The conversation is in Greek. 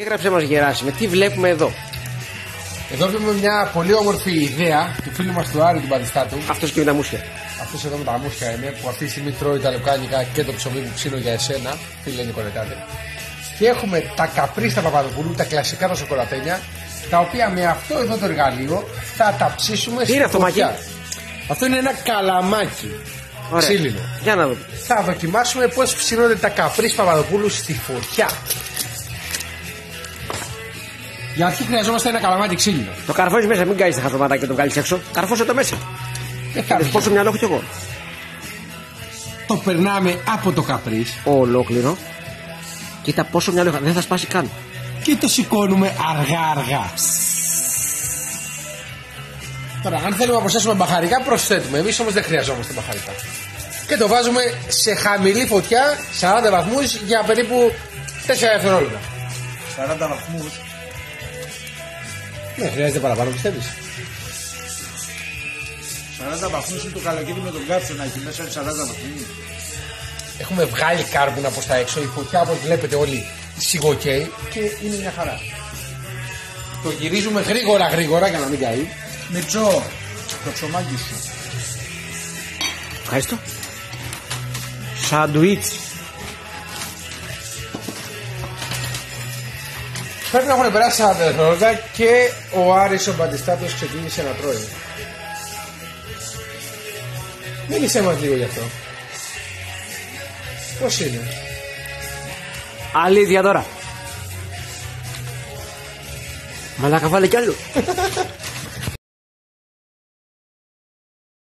Έγραψε μας Γεράσιμε, τι βλέπουμε εδώ. Εδώ βλέπουμε μια πολύ όμορφη ιδέα του φίλου μας του Άρη του Μπατιστάτου. Αυτός και με τα μουσια. Αυτός εδώ με τα μουσια είναι που αυτή τη στιγμή τρώει τα λευκάνικα και το ψωμί που ξύνω για εσένα, φίλε Νικολετάτε. Και έχουμε τα καπρίστα Παπαδοπούλου, τα κλασικά τα σοκολατένια, τα οποία με αυτό εδώ το εργαλείο θα τα ψήσουμε Τι είναι αυτό, φωτιά. Μάκη; Αυτό είναι ένα καλαμάκι. Ωραία. Ξύλινο. Για να δούμε. Θα δοκιμάσουμε πώς ψήνονται τα καπρίς Παπαδοπούλου στη φωτιά. Για αρχή χρειαζόμαστε ένα καλαμάκι ξύλινο. Το καρφώνεις μέσα, μην κάνεις τα χαρτοματάκια και το βγάλεις έξω. Καρφώσε το μέσα. Δεν Δες κάνει. πόσο μυαλό έχω κι εγώ. Το περνάμε από το καπρίς Ολόκληρο. Κοίτα πόσο μυαλό έχω. Δεν θα σπάσει καν. και το σηκώνουμε αργά-αργά. Τώρα, αν θέλουμε να προσθέσουμε μπαχαρικά, προσθέτουμε. Εμείς όμως δεν χρειαζόμαστε μπαχαρικά. Και το βάζουμε σε χαμηλή φωτιά, 40 βαθμούς για περίπου 4 δευτερόλεπτα. 40 βαθμούς. Ναι, χρειάζεται παραπάνω, πιστεύεις; 40 βαθμούς είναι το καλοκαίρι με τον κάψο να έχει μέσα 40 βαθμούς. Έχουμε βγάλει κάρβουνα προς τα έξω. Η φωτιά, όπως βλέπετε, όλοι σιγοκαίει και είναι μια χαρά. Το γυρίζουμε γρήγορα γρήγορα για να μην καεί. Μιτσό, το ψωμάκι σου. Ευχαριστώ. Σαντουίτς. Πρέπει να έχουν περάσει 40 δευτερόλεπτα και ο Άρης ο Μπαντιστάτος ξεκίνησε να τρώει. Μίλησέ μας λίγο γι' αυτό. Πώς είναι; Αλήθεια τώρα. Μαλάκα βάλε κι άλλο.